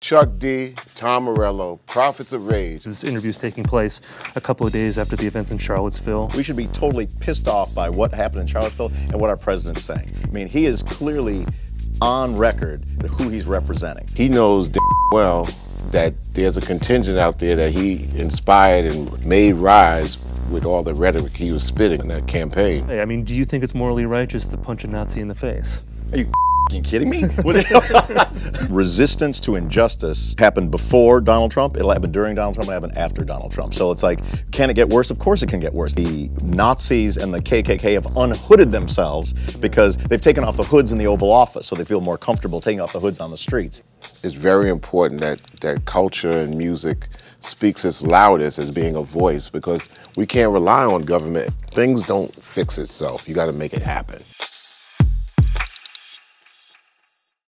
Chuck D, Tom Morello, Prophets of Rage. This interview is taking place a couple of days after the events in Charlottesville. We should be totally pissed off by what happened in Charlottesville and what our president's saying. I mean, he is clearly on record who he's representing. He knows well that there's a contingent out there that he inspired and made rise with all the rhetoric he was spitting in that campaign. Hey, I mean, do you think it's morally righteous to punch a Nazi in the face? Are you you kidding me? Resistance to injustice happened before Donald Trump, it'll happen during Donald Trump, it'll happen after Donald Trump. So it's like, can it get worse? Of course it can get worse. The Nazis and the KKK have unhooded themselves because they've taken off the hoods in the Oval Office, so they feel more comfortable taking off the hoods on the streets. It's very important that, that culture and music speaks its loudest as being a voice because we can't rely on government. Things don't fix itself. You got to make it happen.